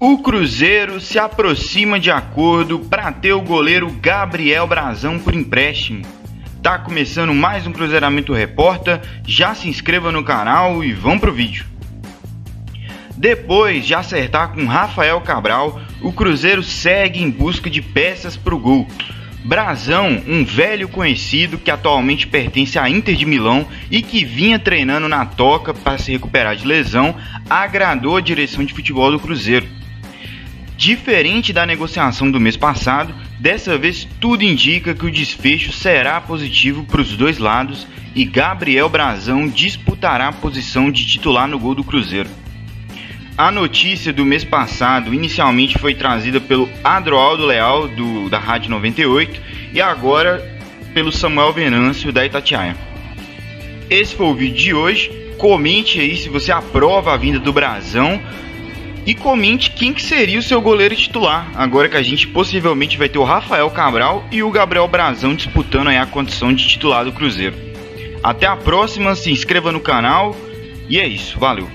O Cruzeiro se aproxima de acordo para ter o goleiro Gabriel Brazão por empréstimo. Tá começando mais um Cruzeiramento Repórter, já se inscreva no canal e vamos pro vídeo. Depois de acertar com Rafael Cabral, o Cruzeiro segue em busca de peças para o gol. Brazão, um velho conhecido que atualmente pertence à Inter de Milão e que vinha treinando na toca para se recuperar de lesão, agradou a direção de futebol do Cruzeiro. Diferente da negociação do mês passado, dessa vez tudo indica que o desfecho será positivo para os dois lados e Gabriel Brazão disputará a posição de titular no gol do Cruzeiro. A notícia do mês passado inicialmente foi trazida pelo Adroaldo Leal, do, da Rádio 98, e agora pelo Samuel Venâncio, da Itatiaia. Esse foi o vídeo de hoje. Comente aí se você aprova a vinda do Brasão e comente quem que seria o seu goleiro titular, agora que a gente possivelmente vai ter o Rafael Cabral e o Gabriel Brazão disputando a condição de titular do Cruzeiro. Até a próxima, se inscreva no canal e é isso, valeu!